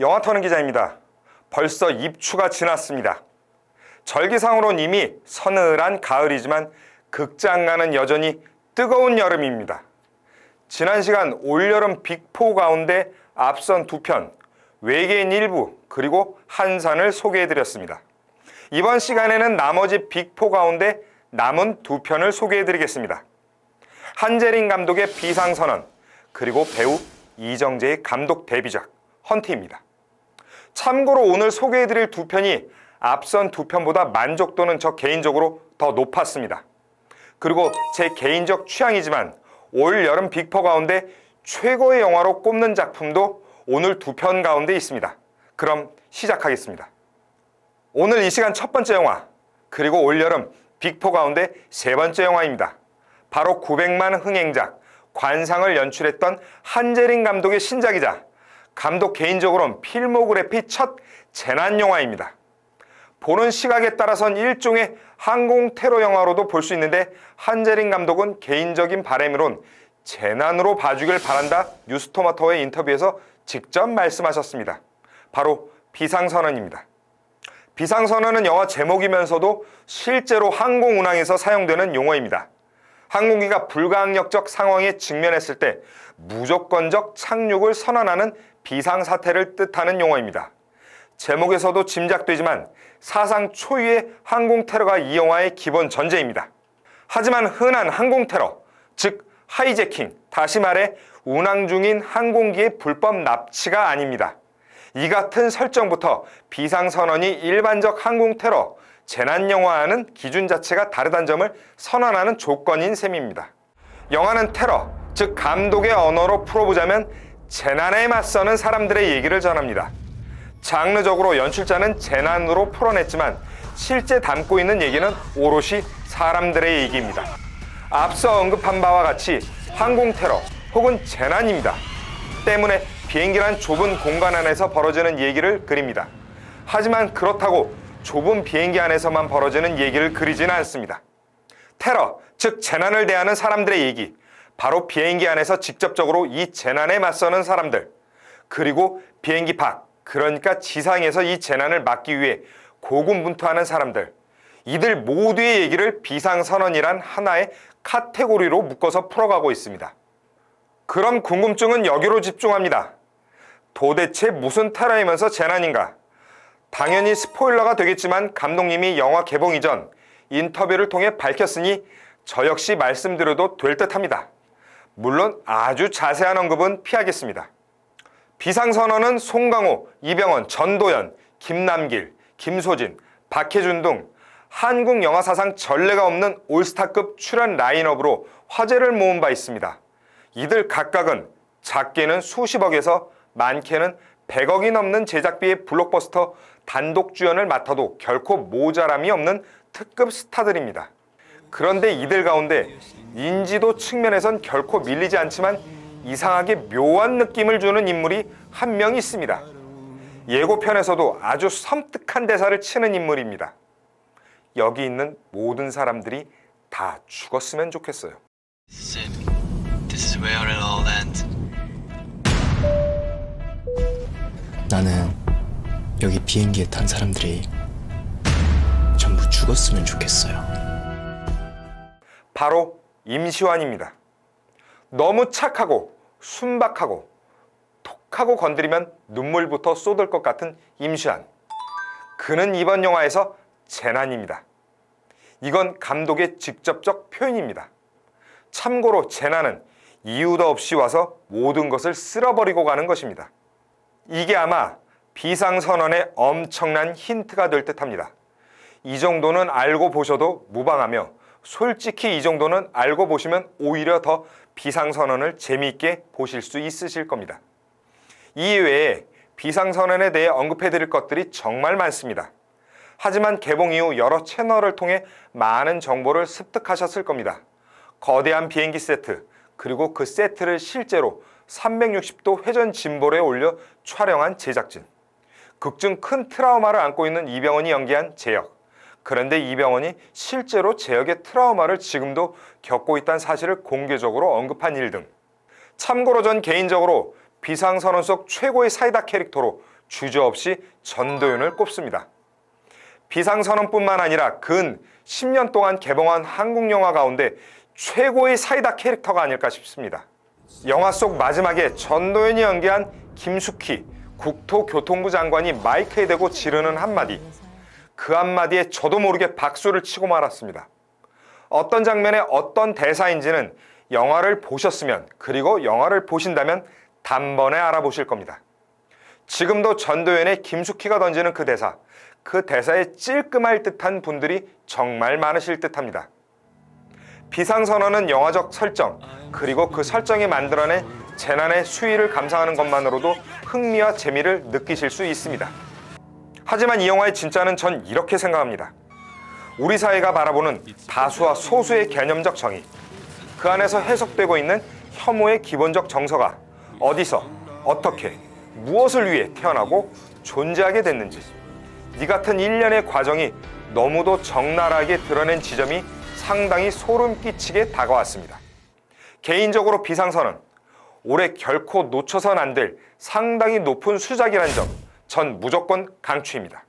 영화 터는 기자입니다. 벌써 입추가 지났습니다. 절기상으로는 이미 서늘한 가을이지만 극장가는 여전히 뜨거운 여름입니다. 지난 시간 올여름 빅포 가운데 앞선 두 편, 외계인 일부, 그리고 한산을 소개해드렸습니다. 이번 시간에는 나머지 빅포 가운데 남은 두 편을 소개해드리겠습니다. 한재린 감독의 비상선언, 그리고 배우 이정재의 감독 데뷔작 헌티입니다. 참고로 오늘 소개해드릴 두 편이 앞선 두 편보다 만족도는 저 개인적으로 더 높았습니다. 그리고 제 개인적 취향이지만 올 여름 빅퍼 가운데 최고의 영화로 꼽는 작품도 오늘 두 편 가운데 있습니다. 그럼 시작하겠습니다. 오늘 이 시간 첫 번째 영화 그리고 올여름 빅포 가운데 세 번째 영화입니다. 바로 900만 흥행작 관상을 연출했던 한재린 감독의 신작이자 감독 개인적으로는 필모그래피 첫 재난 영화입니다. 보는 시각에 따라선 일종의 항공 테러 영화로도 볼 수 있는데 한재린 감독은 개인적인 바램으론 재난으로 봐주길 바란다 뉴스토마토의 인터뷰에서 직접 말씀하셨습니다. 바로 비상선언입니다. 비상선언은 영화 제목이면서도 실제로 항공 운항에서 사용되는 용어입니다. 항공기가 불가항력적 상황에 직면했을 때 무조건적 착륙을 선언하는 비상사태를 뜻하는 용어입니다. 제목에서도 짐작되지만 사상 초유의 항공 테러가 이 영화의 기본 전제입니다. 하지만 흔한 항공 테러, 즉 하이제킹, 다시 말해 운항 중인 항공기의 불법 납치가 아닙니다. 이 같은 설정부터 비상선언이 일반적 항공 테러, 재난 영화와는 기준 자체가 다르다는 점을 선언하는 조건인 셈입니다. 영화는 테러, 즉 감독의 언어로 풀어보자면 재난에 맞서는 사람들의 얘기를 전합니다. 장르적으로 연출자는 재난으로 풀어냈지만 실제 담고 있는 얘기는 오롯이 사람들의 얘기입니다. 앞서 언급한 바와 같이 항공 테러 혹은 재난입니다. 때문에 비행기란 좁은 공간 안에서 벌어지는 얘기를 그립니다. 하지만 그렇다고 좁은 비행기 안에서만 벌어지는 얘기를 그리지는 않습니다. 테러, 즉 재난을 대하는 사람들의 얘기, 바로 비행기 안에서 직접적으로 이 재난에 맞서는 사람들, 그리고 비행기 밖, 그러니까 지상에서 이 재난을 막기 위해 고군분투하는 사람들, 이들 모두의 얘기를 비상선언이란 하나의 카테고리로 묶어서 풀어가고 있습니다. 그럼 궁금증은 여기로 집중합니다. 도대체 무슨 테러이면서 재난인가? 당연히 스포일러가 되겠지만 감독님이 영화 개봉 이전 인터뷰를 통해 밝혔으니 저 역시 말씀드려도 될 듯합니다. 물론 아주 자세한 언급은 피하겠습니다. 비상선언은 송강호, 이병헌, 전도연, 김남길, 김소진, 박해준 등 한국 영화 사상 전례가 없는 올스타급 출연 라인업으로 화제를 모은 바 있습니다. 이들 각각은 작게는 수십억에서 많게는 100억이 넘는 제작비의 블록버스터 단독 주연을 맡아도 결코 모자람이 없는 특급 스타들입니다. 그런데 이들 가운데 인지도 측면에선 결코 밀리지 않지만 이상하게 묘한 느낌을 주는 인물이 한 명 있습니다. 예고편에서도 아주 섬뜩한 대사를 치는 인물입니다. 여기 있는 모든 사람들이 다 죽었으면 좋겠어요. Sim, this is where it all ends. 나는 여기 비행기에 탄 사람들이 전부 죽었으면 좋겠어요. 바로 임시완입니다. 너무 착하고 순박하고 톡하고 건드리면 눈물부터 쏟을 것 같은 임시완. 그는 이번 영화에서 재난입니다. 이건 감독의 직접적 표현입니다. 참고로 재난은 이유도 없이 와서 모든 것을 쓸어버리고 가는 것입니다. 이게 아마 비상선언의 엄청난 힌트가 될 듯합니다. 이 정도는 알고 보셔도 무방하며 솔직히 이 정도는 알고 보시면 오히려 더 비상선언을 재미있게 보실 수 있으실 겁니다. 이외에 비상선언에 대해 언급해 드릴 것들이 정말 많습니다. 하지만 개봉 이후 여러 채널을 통해 많은 정보를 습득하셨을 겁니다. 거대한 비행기 세트, 그리고 그 세트를 실제로 360도 회전 짐볼에 올려 촬영한 제작진. 극중 큰 트라우마를 안고 있는 이병헌이 연기한 제역. 그런데 이병헌이 실제로 제역의 트라우마를 지금도 겪고 있다는 사실을 공개적으로 언급한 일 등. 참고로 전 개인적으로 비상선언 속 최고의 사이다 캐릭터로 주저없이 전도연을 꼽습니다. 비상선언뿐만 아니라 근 10년 동안 개봉한 한국 영화 가운데 최고의 사이다 캐릭터가 아닐까 싶습니다. 영화 속 마지막에 전도연이 연기한 김숙희 국토교통부 장관이 마이크에 대고 지르는 한마디. 그 한마디에 저도 모르게 박수를 치고 말았습니다. 어떤 장면의 어떤 대사인지는 영화를 보셨으면 그리고 영화를 보신다면 단번에 알아보실 겁니다. 지금도 전도연의 김숙희가 던지는 그 대사, 그 대사에 찔끔할 듯한 분들이 정말 많으실 듯합니다. 비상선언은 영화적 설정, 그리고 그 설정이 만들어낸 재난의 수위를 감상하는 것만으로도 흥미와 재미를 느끼실 수 있습니다. 하지만 이 영화의 진짜는 전 이렇게 생각합니다. 우리 사회가 바라보는 다수와 소수의 개념적 정의, 그 안에서 해석되고 있는 혐오의 기본적 정서가 어디서, 어떻게, 무엇을 위해 태어나고 존재하게 됐는지, 이 같은 일련의 과정이 너무도 적나라하게 드러낸 지점이 상당히 소름 끼치게 다가왔습니다. 개인적으로 비상선은 올해 결코 놓쳐선 안 될 상당히 높은 수작이라는 점, 전 무조건 강추입니다.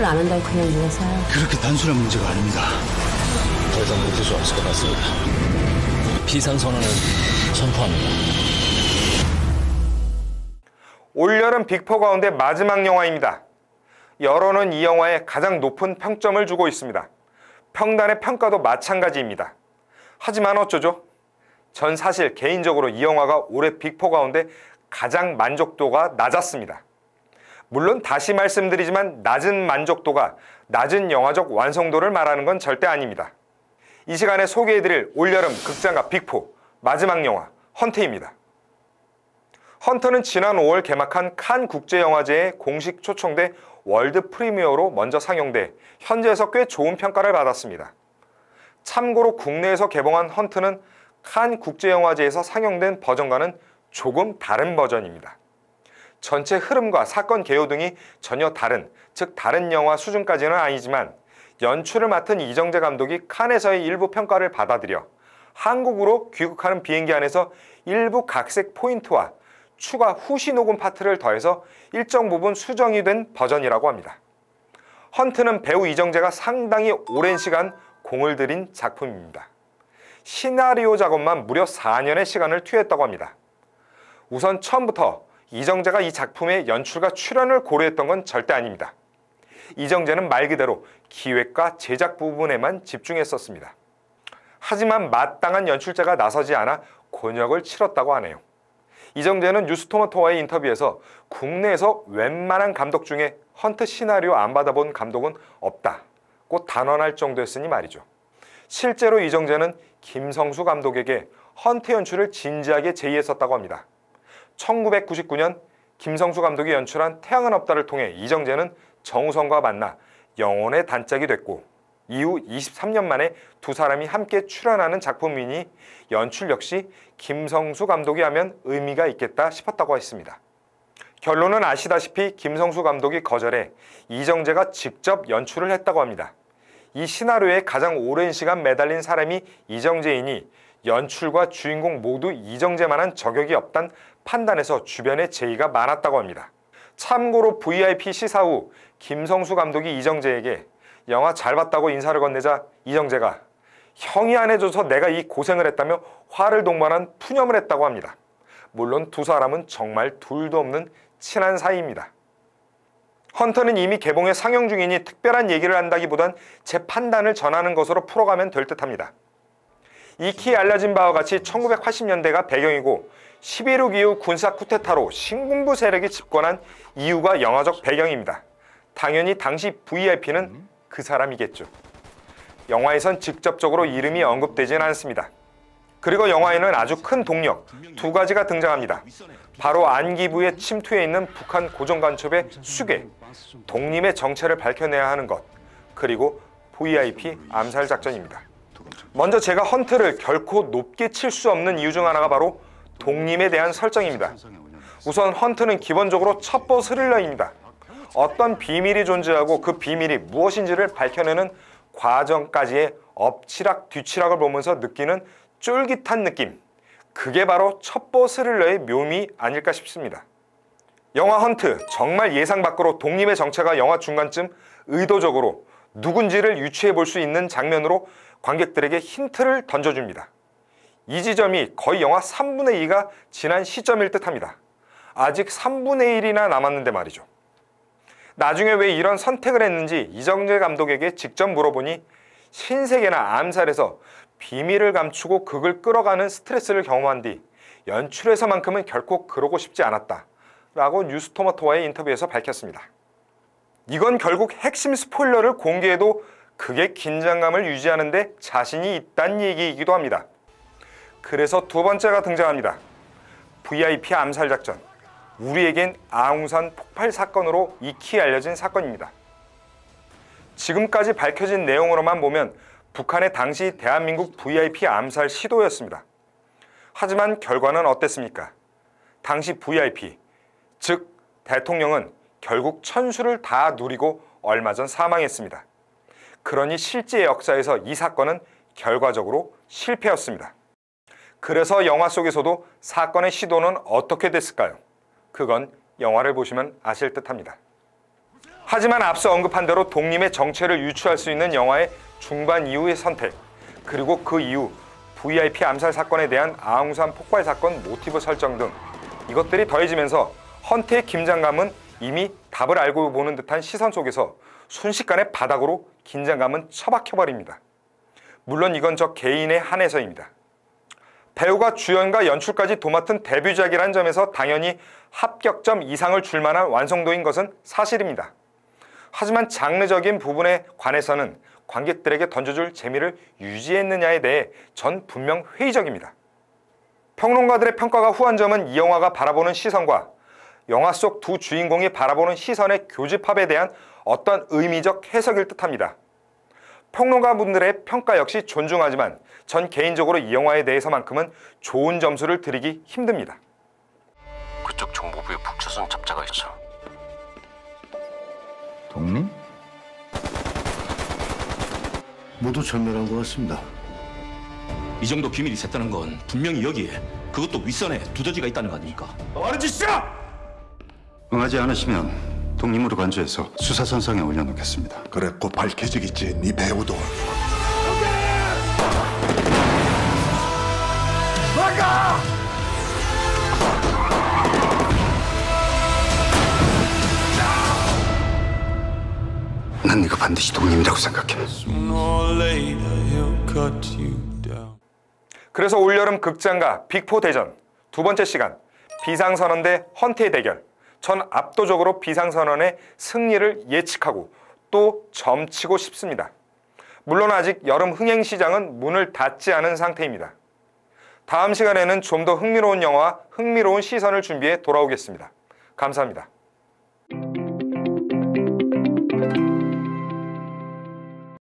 협조를 안 한다고 그냥 누워서요. 그렇게 단순한 문제가 아닙니다. 더 이상 버틸 수 없을 것 같습니다. 비상선언을 선포합니다. 올여름 빅4 가운데 마지막 영화입니다. 여론은 이 영화에 가장 높은 평점을 주고 있습니다. 평단의 평가도 마찬가지입니다. 하지만 어쩌죠? 전 사실 개인적으로 이 영화가 올해 빅4 가운데 가장 만족도가 낮았습니다. 물론 다시 말씀드리지만 낮은 만족도가 낮은 영화적 완성도를 말하는 건 절대 아닙니다. 이 시간에 소개해드릴 올여름 극장가 빅4 마지막 영화 헌트입니다. 헌트는 지난 5월 개막한 칸 국제영화제에 공식 초청돼 world premiere로 먼저 상영돼 현지에서 꽤 좋은 평가를 받았습니다. 참고로 국내에서 개봉한 헌트는 칸 국제영화제에서 상영된 버전과는 조금 다른 버전입니다. 전체 흐름과 사건 개요 등이 전혀 다른, 즉 다른 영화 수준까지는 아니지만 연출을 맡은 이정재 감독이 칸에서의 일부 평가를 받아들여 한국으로 귀국하는 비행기 안에서 일부 각색 포인트와 추가 후시 녹음 파트를 더해서 일정 부분 수정이 된 버전이라고 합니다. 헌트는 배우 이정재가 상당히 오랜 시간 공을 들인 작품입니다. 시나리오 작업만 무려 4년의 시간을 투여했다고 합니다. 우선 처음부터 이정재가 이 작품의 연출과 출연을 고려했던 건 절대 아닙니다. 이정재는 말 그대로 기획과 제작 부분에만 집중했었습니다. 하지만 마땅한 연출자가 나서지 않아 곤욕을 치렀다고 하네요. 이정재는 뉴스토마토와의 인터뷰에서 국내에서 웬만한 감독 중에 헌트 시나리오 안 받아본 감독은 없다고 단언할 정도였으니 말이죠. 실제로 이정재는 김성수 감독에게 헌트 연출을 진지하게 제의했었다고 합니다. 1999년 김성수 감독이 연출한 태양은 없다를 통해 이정재는 정우성과 만나 영혼의 단짝이 됐고 이후 23년 만에 두 사람이 함께 출연하는 작품이니 연출 역시 김성수 감독이 하면 의미가 있겠다 싶었다고 했습니다. 결론은 아시다시피 김성수 감독이 거절해 이정재가 직접 연출을 했다고 합니다. 이 시나리오에 가장 오랜 시간 매달린 사람이 이정재이니 연출과 주인공 모두 이정재만한 저격이 없단 판단해서 주변에 제의가 많았다고 합니다. 참고로 VIP 시사 후 김성수 감독이 이정재에게 영화 잘 봤다고 인사를 건네자 이정재가 형이 안 해줘서 내가 이 고생을 했다며 화를 동반한 푸념을 했다고 합니다. 물론 두 사람은 정말 둘도 없는 친한 사이입니다. 헌터는 이미 개봉에 상영 중이니 특별한 얘기를 한다기보단 제 판단을 전하는 것으로 풀어가면 될 듯합니다. 익히 알려진 바와 같이 1980년대가 배경이고 11.6 이후 군사 쿠데타로 신군부 세력이 집권한 이유가 영화적 배경입니다. 당연히 당시 VIP는 그 사람이겠죠. 영화에선 직접적으로 이름이 언급되진 않습니다. 그리고 영화에는 아주 큰 동력 두 가지가 등장합니다. 바로 안기부의 침투해 있는 북한 고정간첩의 수괴, 독립의 정체를 밝혀내야 하는 것, 그리고 VIP 암살 작전입니다. 먼저 제가 헌트를 결코 높게 칠 수 없는 이유 중 하나가 바로 독립에 대한 설정입니다. 우선 헌트는 기본적으로 첩보 스릴러입니다. 어떤 비밀이 존재하고 그 비밀이 무엇인지를 밝혀내는 과정까지의 엎치락 뒤치락을 보면서 느끼는 쫄깃한 느낌. 그게 바로 첩보 스릴러의 묘미 아닐까 싶습니다. 영화 헌트 정말 예상 밖으로 독립의 정체가 영화 중간쯤 의도적으로 누군지를 유추해 볼 수 있는 장면으로 관객들에게 힌트를 던져줍니다. 이 지점이 거의 영화 3분의 2가 지난 시점일 듯 합니다. 아직 3분의 1이나 남았는데 말이죠. 나중에 왜 이런 선택을 했는지 이정재 감독에게 직접 물어보니 신세계나 암살에서 비밀을 감추고 극을 끌어가는 스트레스를 경험한 뒤 연출에서만큼은 결코 그러고 싶지 않았다. 라고 뉴스토마토와의 인터뷰에서 밝혔습니다. 이건 결국 핵심 스포일러를 공개해도 극의 긴장감을 유지하는데 자신이 있다는 얘기이기도 합니다. 그래서 두 번째가 등장합니다. VIP 암살 작전. 우리에겐 아웅산 폭발 사건으로 익히 알려진 사건입니다. 지금까지 밝혀진 내용으로만 보면 북한의 당시 대한민국 VIP 암살 시도였습니다. 하지만 결과는 어땠습니까? 당시 VIP, 즉 대통령은 결국 천수를 다 누리고 얼마 전 사망했습니다. 그러니 실제 역사에서 이 사건은 결과적으로 실패였습니다. 그래서 영화 속에서도 사건의 시도는 어떻게 됐을까요? 그건 영화를 보시면 아실 듯합니다. 하지만 앞서 언급한 대로 독립의 정체를 유추할 수 있는 영화의 중반 이후의 선택, 그리고 그 이후 VIP 암살 사건에 대한 아웅산 폭발 사건 모티브 설정 등 이것들이 더해지면서 헌태의 김장감은 이미 답을 알고 보는 듯한 시선 속에서 순식간에 바닥으로 긴장감은 처박혀버립니다. 물론 이건 저 개인의 한해서입니다. 배우가 주연과 연출까지 도맡은 데뷔작이란 점에서 당연히 합격점 이상을 줄 만한 완성도인 것은 사실입니다. 하지만 장르적인 부분에 관해서는 관객들에게 던져줄 재미를 유지했느냐에 대해 전 분명 회의적입니다. 평론가들의 평가가 후한 점은 이 영화가 바라보는 시선과 영화 속 두 주인공이 바라보는 시선의 교집합에 대한 어떤 의미적 해석일 듯합니다. 평론가분들의 평가 역시 존중하지만 전 개인적으로 이 영화에 대해서만큼은 좋은 점수를 드리기 힘듭니다. 그쪽 정보부에 북조선 잡자가 있어. 독립? 모두 절멸한 것 같습니다. 이 정도 비밀이 샜다는 건 분명히 여기에 그것도 윗선에 두더지가 있다는 거 아닙니까? 응하지 않으시면 독립으로 간주해서 수사 선상에 올려놓겠습니다. 그래 곧 밝혀지겠지 네 배우도 난 이거 반드시 독립이라고 생각해. 그래서 올여름 극장과 빅포 대전 두 번째 시간 비상선언 대 헌태의 대결 전 압도적으로 비상선언의 승리를 예측하고 또 점치고 싶습니다. 물론 아직 여름 흥행 시장은 문을 닫지 않은 상태입니다. 다음 시간에는 좀 더 흥미로운 영화와 흥미로운 시선을 준비해 돌아오겠습니다. 감사합니다.